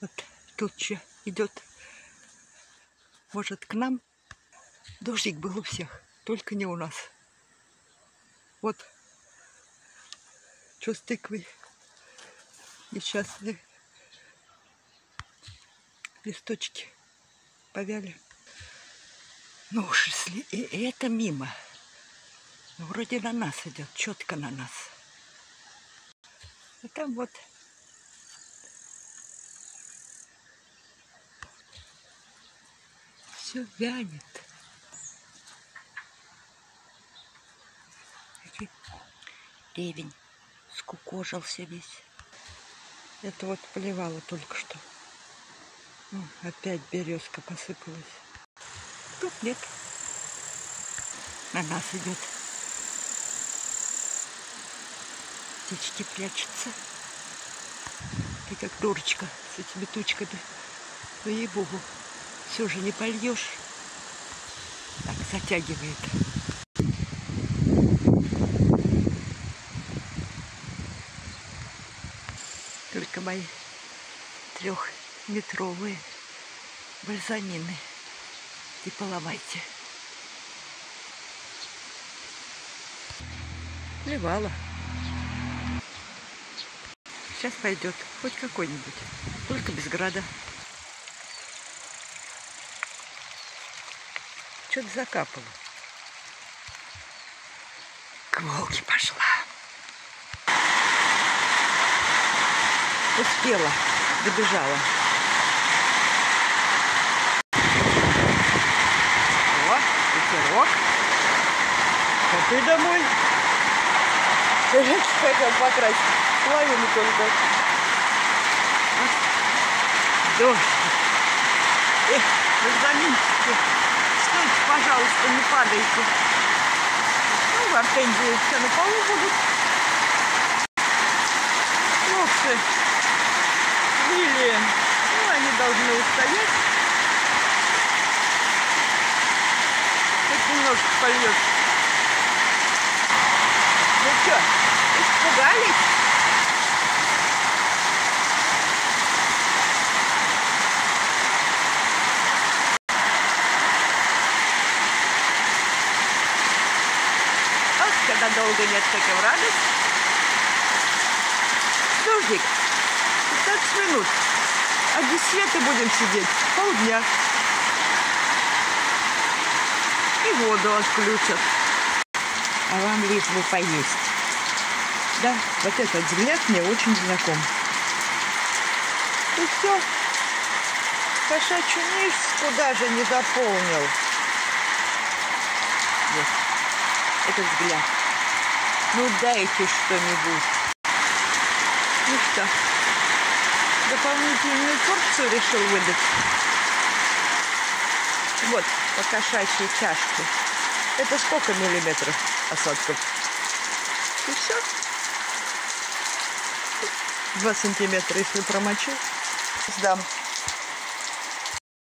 Вот туча идет. Может, к нам? Дождик был у всех, только не у нас. Вот. Что с тыквой? Несчастные листочки повяли. Ну уж если и это мимо. Ну, вроде на нас идет, четко на нас. А там вот все вянет. Ревень скукожился весь. Это вот поливала только что. О, опять березка посыпалась. Тут нет. На нас идет. Птички прячутся. Ты как дурочка с этими тучками. Ну ей-богу. Все же не польешь. Так, затягивает. Только мои трехметровые бальзамины. И поломайте. Плевала. Сейчас пойдет. Хоть какой-нибудь. Только без града. Что-то закапало. К Волге пошла. Успела. Добежала. О, ветерок. А ты домой. Хотел покрасить. Половину только. А? Дождь. Эх, заминчики. Пожалуйста, не падайте. Ну, гортензии все на полу будут. Лучше. Лилии. Ну, они должны устоять. Хоть немножко польет. Ну что, испугались? Вот когда долго нет, так и в радость. Дождик. 15 минут. А без света будем сидеть полдня. И воду отключат. А вам лишь бы поесть. Да, вот этот взгляд мне очень знаком. И все. Кошачью мишку даже не заполнил. Вот. Этот взгляд. Ну дайте что-нибудь. Ну что, дополнительную порцию решил выдать. Вот, по кошачьей чашке. Это сколько миллиметров осадков? И все. Два сантиметра, если промочил. Сдам.